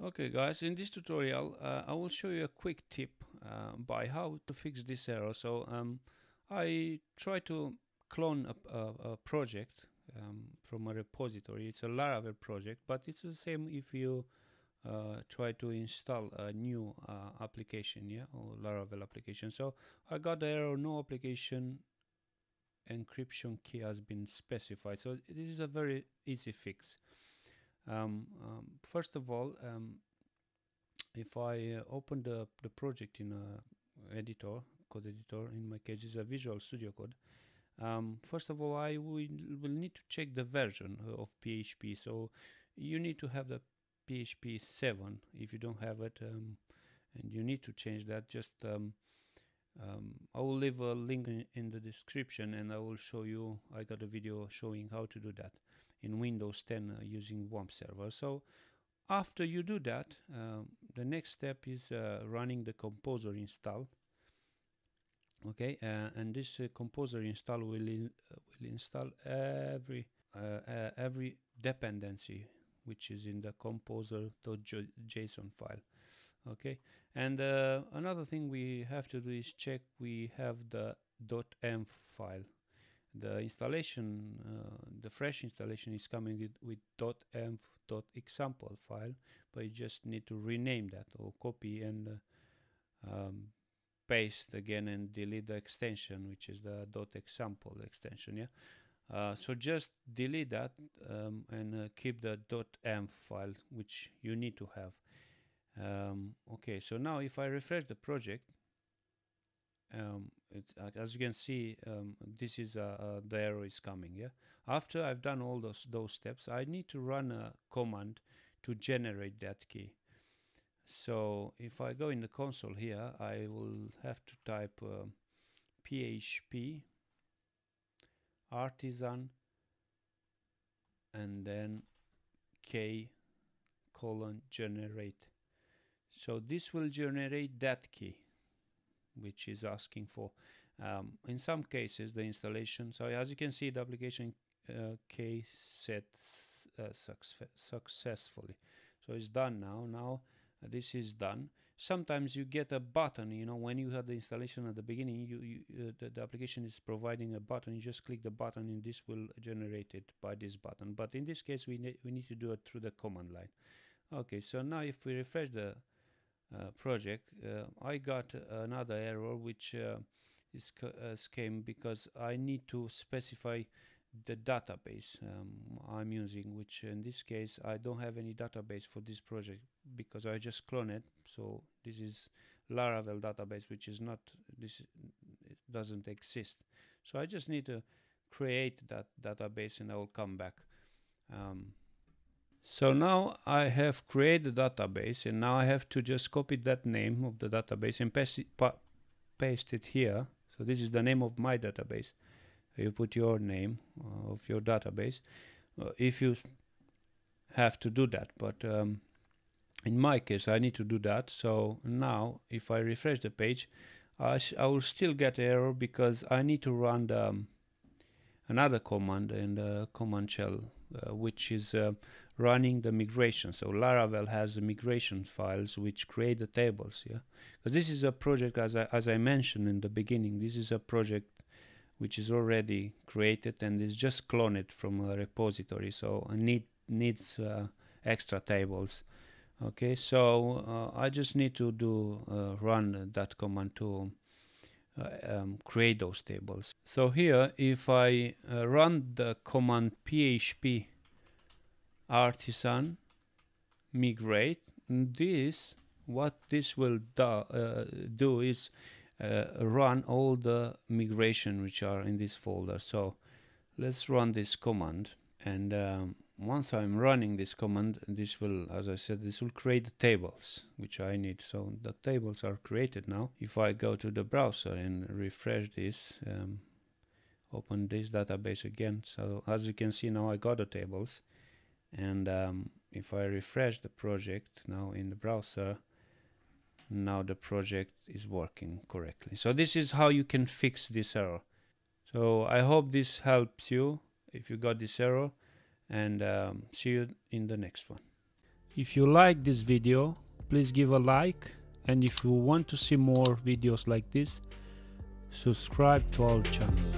Okay guys, in this tutorial uh, I will show you a quick tip uh, by how to fix this error. So um, I try to clone a, a, a project um, from a repository. It's a Laravel project, but it's the same if you uh, try to install a new uh, application, yeah, or Laravel application. So I got the error, no application encryption key has been specified. So this is a very easy fix. Um, um, first of all, um, if I uh, open the, the project in a editor, code editor, in my case is a Visual Studio Code, um, first of all, I will, will need to check the version of PHP. So you need to have the PHP 7 if you don't have it, um, and you need to change that. Just um, um, I will leave a link in, in, the description, and I will show you. I got a video showing how to do that in Windows 10 uh, using WAMP server. So after you do that, uh, the next step is uh, running the composer install. Okay, uh, and this uh, composer install will in, uh, will install every every dependency which is in the composer.json file. Okay, and another thing we have to do is check we have the .env file the installation, uh, the fresh installation is coming with, with .env.example file, but you just need to rename that or copy and uh, um, paste again and delete the extension, which is the .example extension. Yeah. Uh, so just delete that um, and uh, keep the .env file, which you need to have. Um, okay, so now if I refresh the project, um, it, as you can see um, this is uh, uh, the arrow is coming yeah? After I've done all those those steps I need to run a command to generate that key. So if I go in the console here I will have to type uh, php artisan and then k colon generate. So this will generate that key which is asking for. Um, in some cases, the installation, so as you can see, the application uh, case set uh, successfully. So it's done now. Now uh, this is done. Sometimes you get a button, you know, when you had the installation at the beginning, you, you uh, the, the, application is providing a button. You just click the button and this will generate it by this button. But in this case, we, ne we need to do it through the command line. Okay, so now if we refresh the uh, project, uh, I got another error which uh, is came because I need to specify the database um, I'm using, which in this case I don't have any database for this project because I just clone it. So this is Laravel database, which is not this it doesn't exist. So I just need to create that database, and I will come back. Um, so now I have created a database and now I have to just copy that name of the database and paste it, paste it here. So this is the name of my database. You put your name uh, of your database uh, if you have to do that. But um, in my case, I need to do that. So now if I refresh the page, I, I will still get error because I need to run the, um, another command in the command shell, uh, which is uh, running the migration. So Laravel has the migration files which create the tables. Yeah, because this is a project as I, as I mentioned in the beginning. This is a project which is already created and is just cloned from a repository. So it need needs uh, extra tables. Okay, so uh, I just need to do uh, run that command to um, create those tables. So here, if I uh, run the command php artisan migrate this what this will do, uh, do is uh, run all the migration which are in this folder so let's run this command and um, once I'm running this command this will as I said this will create the tables which I need. So the tables are created now. If I go to the browser and refresh this um, open this database again. So as you can see now I got the tables. And um, if I refresh the project now in the browser now the project is working correctly. So this is how you can fix this error. So I hope this helps you. If you got this error and um, see you in the next one. If you like this video please give a like and if you want to see more videos like this subscribe to our channel